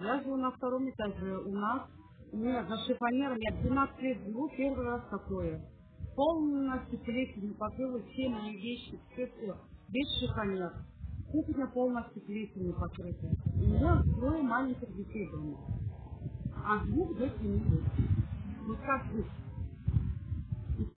Я живу на втором этаже. У нас нет, за шифонером я 12 лет живу, первый раз такое. Полностью плесень покрыла все мои вещи, все, все. Без шифонер. Кухня полностью плесенью покрыта. У меня трое маленьких детей дома. А двух детей не будет. Вот как быть?